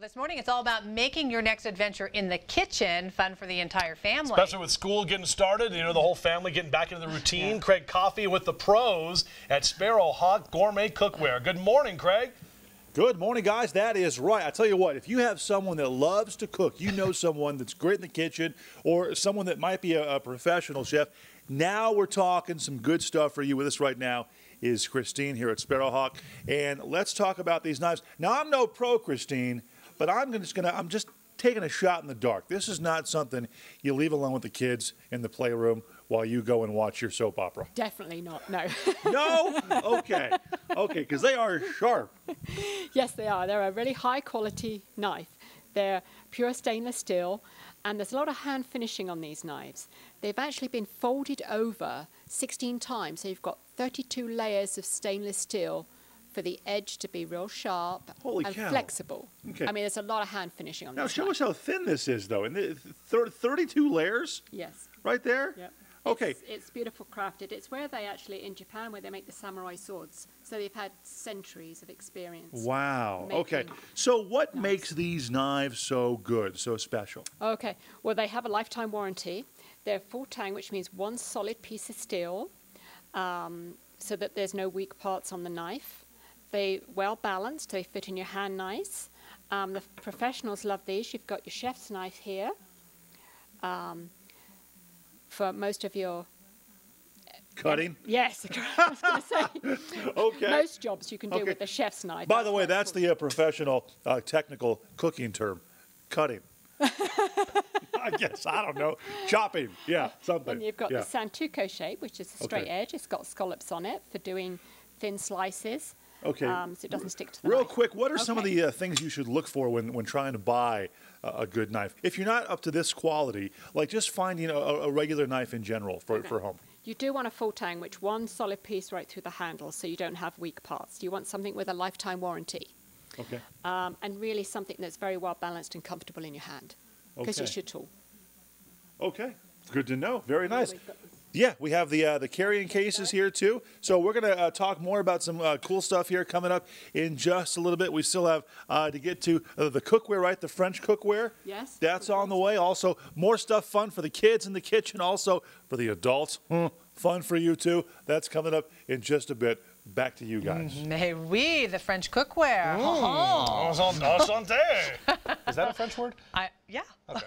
This morning, it's all about making your next adventure in the kitchen fun for the entire family. Especially with school getting started, you know, the whole family getting back into the routine. Yeah. Craig Coffey with the pros at Sparrowhawk Gourmet Cookware. Good morning, Craig. Good morning, guys. That is right. I tell you what, if you have someone that loves to cook, you know someone that's great in the kitchen, or someone that might be a, a professional chef, now we're talking some good stuff for you. With us right now is Christine here at Sparrowhawk, and let's talk about these knives. Now, I'm no pro, Christine, but I'm just gonna I'm just taking a shot in the dark. This is not something you leave alone with the kids in the playroom while you go and watch your soap opera. Definitely not. No. no. Okay. Okay, because they are sharp. Yes, they are. They're a really high quality knife. They're pure stainless steel, and there's a lot of hand finishing on these knives. They've actually been folded over 16 times, so you've got 32 layers of stainless steel for the edge to be real sharp Holy and cow. flexible. Okay. I mean, there's a lot of hand finishing on now, this. Now, show us how thin this is, though. And 32 layers? Yes. Right there? Yep. Okay. It's, it's, beautiful crafted. It's where they actually, in Japan, where they make the samurai swords. So they've had centuries of experience. Wow. Okay. So what knives. makes these knives so good, so special? Okay. Well, they have a lifetime warranty. They're full tang, which means one solid piece of steel, um, so that there's no weak parts on the knife. They well balanced. They fit in your hand nice. Um, the professionals love these. You've got your chef's knife here. Um, for most of your cutting. yes, I was going to say. okay. Most jobs you can do okay. with the chef's knife. By the way, that's the uh, professional uh, technical cooking term, cutting. I guess I don't know. Chopping, yeah, something. And you've got yeah. the Santoku shape, which is a straight okay. edge. It's got scallops on it for doing thin slices. Okay. Um, so it doesn't stick to the Real knife. quick, what are okay. some of the uh, things you should look for when, when trying to buy uh, a good knife? If you're not up to this quality, like just finding a, a regular knife in general for, okay. for home. You do want a full tang, which one solid piece right through the handle, so you don't have weak parts. You want something with a lifetime warranty. Okay. Um, and really something that's very well balanced and comfortable in your hand, because okay. it's your tool. Okay, good to know. Very nice. Yeah, we have the uh, the carrying cases here too. So we're going to uh, talk more about some uh, cool stuff here coming up in just a little bit. We still have uh, to get to uh, the cookware, right? The French cookware. Yes. That's on the way. Also, more stuff fun for the kids in the kitchen. Also for the adults, fun for you too. That's coming up in just a bit. Back to you guys. Mm, mais oui, the French cookware. Mm. Oh. Is that a French word? I, yeah. Okay.